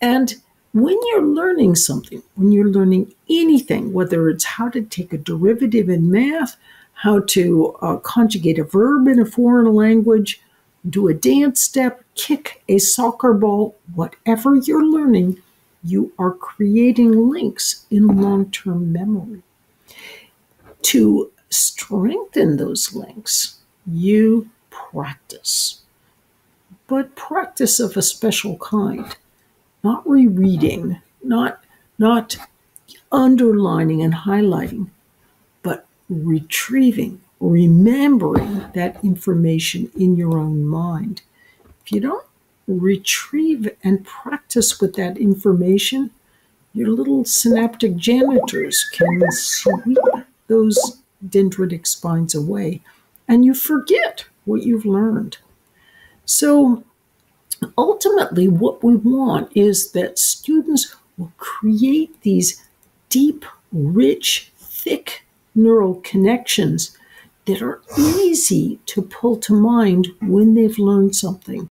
And when you're learning something, when you're learning anything, whether it's how to take a derivative in math, how to uh, conjugate a verb in a foreign language, do a dance step, kick a soccer ball, whatever you're learning, you are creating links in long term memory. To strengthen those links, you practice, but practice of a special kind, not rereading, not, not underlining and highlighting, but retrieving, remembering that information in your own mind. If you don't retrieve and practice with that information, your little synaptic janitors can sweep those dendritic spines away and you forget what you've learned. So ultimately, what we want is that students will create these deep, rich, thick neural connections that are easy to pull to mind when they've learned something.